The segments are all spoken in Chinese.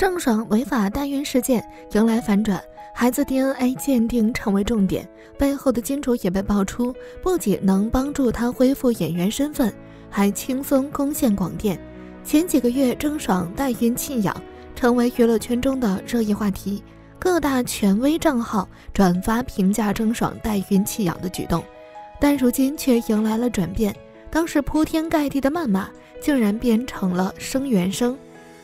郑爽违法代孕事件迎来反转，孩子 DNA 鉴定成为重点，背后的金主也被爆出，不仅能帮助她恢复演员身份，还轻松攻陷广电。前几个月，郑爽代孕弃养成为娱乐圈中的热议话题，各大权威账号转发评价郑爽代孕弃养的举动，但如今却迎来了转变，当时铺天盖地的谩骂，竟然变成了声援声。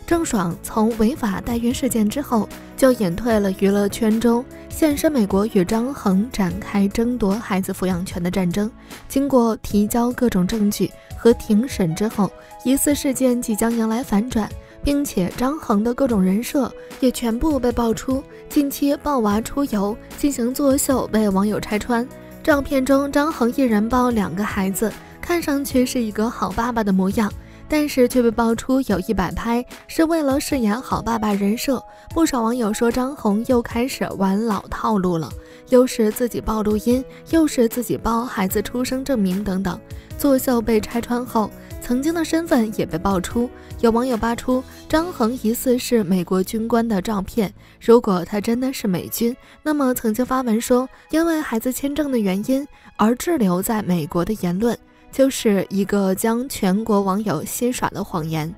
郑爽从违法代孕事件之后，就隐退了娱乐圈中，现身美国与张恒展开争夺孩子抚养权的战争。经过提交各种证据和庭审之后，疑似事件即将迎来反转，并且张恒的各种人设也全部被爆出。近期抱娃出游进行作秀被网友拆穿，照片中张恒一人抱两个孩子，看上去是一个好爸爸的模样。但是却被爆出有意摆拍，是为了饰演好爸爸人设。不少网友说张红又开始玩老套路了，又是自己报录音，又是自己报孩子出生证明等等。作秀被拆穿后，曾经的身份也被爆出。有网友扒出张恒疑似是美国军官的照片。如果他真的是美军，那么曾经发文说因为孩子签证的原因而滞留在美国的言论。就是一个将全国网友戏耍的谎言，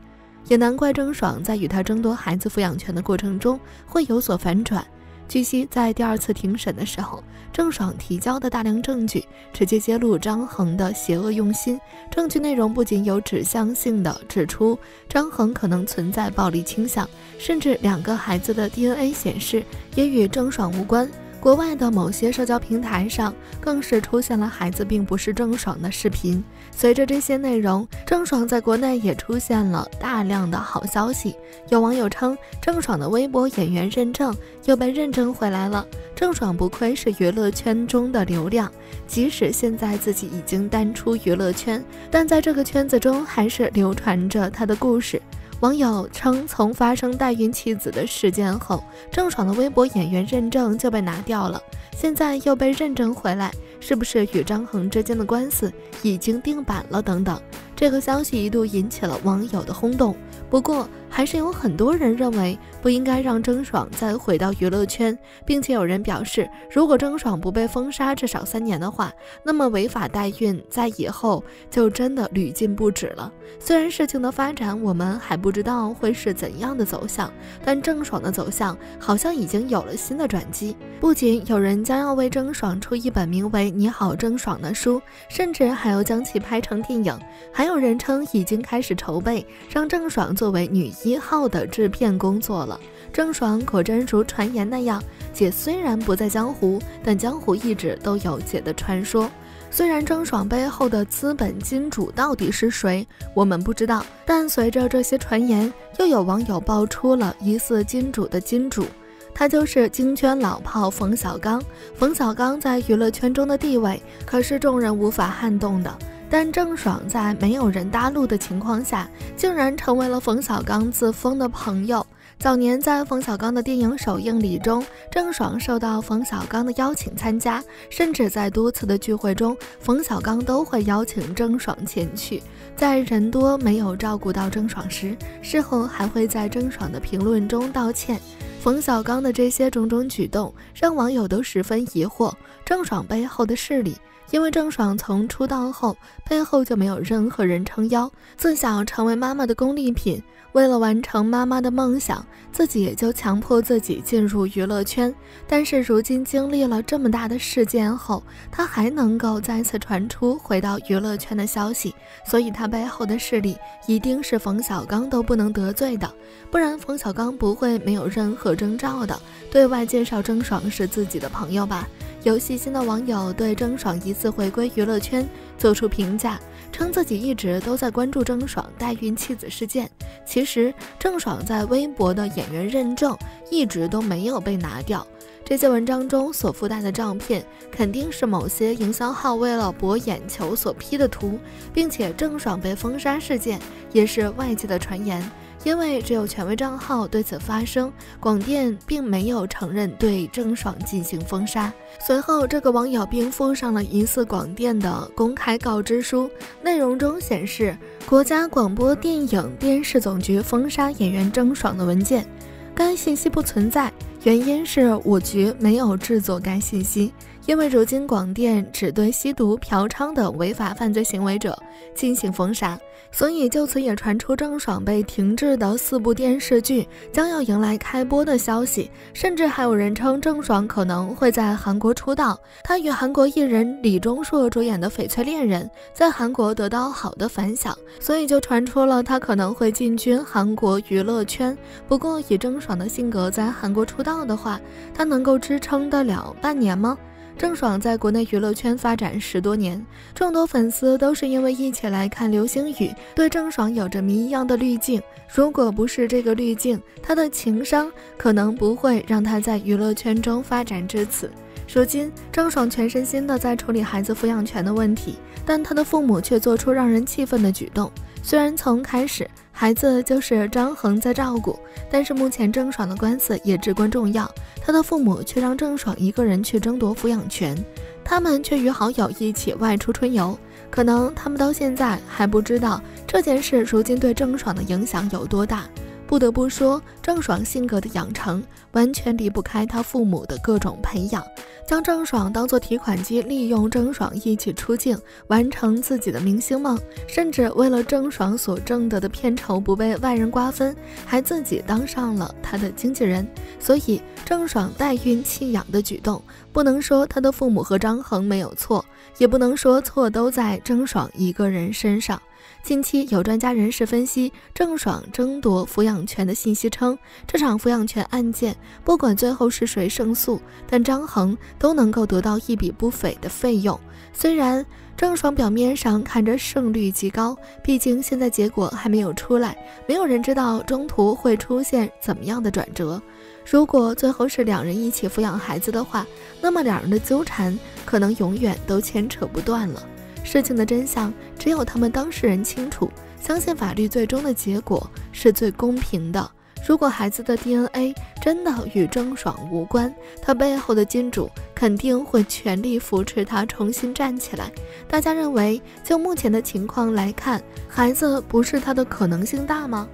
也难怪郑爽在与他争夺孩子抚养权的过程中会有所反转。据悉，在第二次庭审的时候，郑爽提交的大量证据直接揭露张恒的邪恶用心。证据内容不仅有指向性的指出张恒可能存在暴力倾向，甚至两个孩子的 DNA 显示也与郑爽无关。国外的某些社交平台上，更是出现了孩子并不是郑爽的视频。随着这些内容，郑爽在国内也出现了大量的好消息。有网友称，郑爽的微博演员认证又被认证回来了。郑爽不愧是娱乐圈中的流量，即使现在自己已经淡出娱乐圈，但在这个圈子中还是流传着她的故事。网友称，从发生代孕弃子的事件后，郑爽的微博演员认证就被拿掉了，现在又被认证回来，是不是与张恒之间的官司已经定板了？等等，这个消息一度引起了网友的轰动。不过，还是有很多人认为不应该让郑爽再回到娱乐圈，并且有人表示，如果郑爽不被封杀至少三年的话，那么违法代孕在以后就真的屡禁不止了。虽然事情的发展我们还不知道会是怎样的走向，但郑爽的走向好像已经有了新的转机。不仅有人将要为郑爽出一本名为《你好，郑爽》的书，甚至还要将其拍成电影。还有人称已经开始筹备让郑爽作为女一号的制片工作了。郑爽果真如传言那样，姐虽然不在江湖，但江湖一直都有姐的传说。虽然郑爽背后的资本金主到底是谁，我们不知道，但随着这些传言，又有网友爆出了疑似金主的金主。他就是京圈老炮冯小刚。冯小刚在娱乐圈中的地位可是众人无法撼动的。但郑爽在没有人搭路的情况下，竟然成为了冯小刚自封的朋友。早年在冯小刚的电影首映礼中，郑爽受到冯小刚的邀请参加，甚至在多次的聚会中，冯小刚都会邀请郑爽前去。在人多没有照顾到郑爽时，事后还会在郑爽的评论中道歉。冯小刚的这些种种举动，让网友都十分疑惑郑爽背后的势力。因为郑爽从出道后，背后就没有任何人撑腰，自小成为妈妈的功利品。为了完成妈妈的梦想，自己也就强迫自己进入娱乐圈。但是如今经历了这么大的事件后，她还能够再次传出回到娱乐圈的消息，所以她背后的势力一定是冯小刚都不能得罪的，不然冯小刚不会没有任何征兆的对外介绍郑爽是自己的朋友吧。有细心的网友对郑爽疑似回归娱乐圈做出评价，称自己一直都在关注郑爽代孕弃子事件。其实，郑爽在微博的演员认证一直都没有被拿掉。这些文章中所附带的照片，肯定是某些营销号为了博眼球所 P 的图，并且郑爽被封杀事件也是外界的传言。因为只有权威账号对此发声，广电并没有承认对郑爽进行封杀。随后，这个网友并附上了疑似广电的公开告知书，内容中显示国家广播电影电视总局封杀演员郑爽的文件。该信息不存在，原因是我局没有制作该信息。因为如今广电只对吸毒、嫖娼等违法犯罪行为者进行封杀，所以就此也传出郑爽被停滞的四部电视剧将要迎来开播的消息，甚至还有人称郑爽可能会在韩国出道。她与韩国艺人李钟硕主演的《翡翠恋人》在韩国得到好的反响，所以就传出了她可能会进军韩国娱乐圈。不过，以郑爽的性格，在韩国出道到的话，他能够支撑得了半年吗？郑爽在国内娱乐圈发展十多年，众多粉丝都是因为一起来看流星雨，对郑爽有着谜一样的滤镜。如果不是这个滤镜，她的情商可能不会让她在娱乐圈中发展至此。如今，郑爽全身心的在处理孩子抚养权的问题，但她的父母却做出让人气愤的举动。虽然从开始孩子就是张恒在照顾，但是目前郑爽的官司也至关重要，他的父母却让郑爽一个人去争夺抚养权，他们却与好友一起外出春游，可能他们到现在还不知道这件事如今对郑爽的影响有多大。不得不说，郑爽性格的养成完全离不开她父母的各种培养，将郑爽当做提款机，利用郑爽一起出镜，完成自己的明星梦，甚至为了郑爽所挣得的片酬不被外人瓜分，还自己当上了他的经纪人。所以，郑爽代孕弃养的举动，不能说她的父母和张恒没有错，也不能说错都在郑爽一个人身上。近期有专家人士分析郑爽争夺抚养权的信息称，这场抚养权案件不管最后是谁胜诉，但张恒都能够得到一笔不菲的费用。虽然郑爽表面上看着胜率极高，毕竟现在结果还没有出来，没有人知道中途会出现怎么样的转折。如果最后是两人一起抚养孩子的话，那么两人的纠缠可能永远都牵扯不断了。事情的真相只有他们当事人清楚，相信法律最终的结果是最公平的。如果孩子的 DNA 真的与郑爽无关，他背后的金主肯定会全力扶持他重新站起来。大家认为，就目前的情况来看，孩子不是他的可能性大吗？